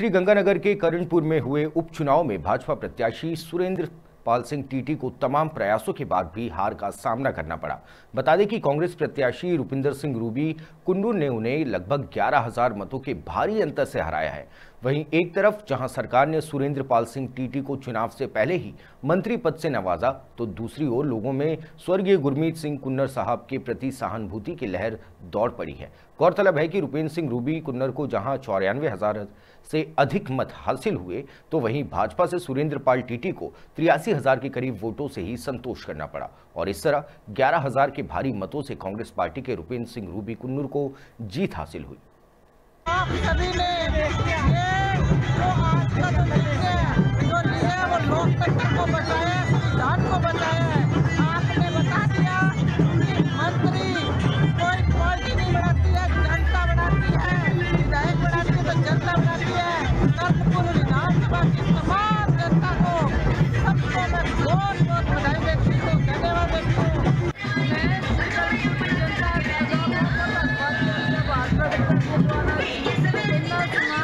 श्रीगंगानगर के करणपुर में हुए उपचुनाव में भाजपा प्रत्याशी सुरेंद्र पाल सिंह टीटी को तमाम प्रयासों के बाद भी हार का सामना करना पड़ा। बता दें कि कांग्रेस प्रत्याशी रुपिंदर सिंह रूबी कुंडू ने उन्हें लगभग 11,000 मतों के भारी अंतर से हराया है। वहीं एक तरफ़, जहाँ सरकार ने सुरेंद्र पाल सिंह टीटी को चुनाव से पहले ही मंत्री पद से नवाजा तो दूसरी ओर लोगों में स्वर्गीय गुरमीत सिंह कुन्नर साहब के प्रति सहानुभूति की लहर दौड़ पड़ी है। गौरतलब है कि रुपेंद्र सिंह रूबी कुन्नर को जहाँ चौरानवे हज़ार से अधिक मत हासिल हुए तो वहीं भाजपा से सुरेंद्र पाल टीटी को तिरासी हज़ार के करीब वोटों से ही संतोष करना पड़ा। और इस तरह ग्यारह हज़ार के भारी मतों से कांग्रेस पार्टी के रुपेंद्र सिंह रूबी कुन्नर को जीत हासिल हुई। है को बचाया है को बचाया है आपने बता दिया कि मंत्री कोई पार्टी नहीं बनाती है जनता बनाती है विधायक बनाती है तो जनता बनाती है कर्मपुर विधानसभा की तमाम जनता को सबको मैं बहुत बहुत बधाई देती हूँ धन्यवाद देती हूँ जनता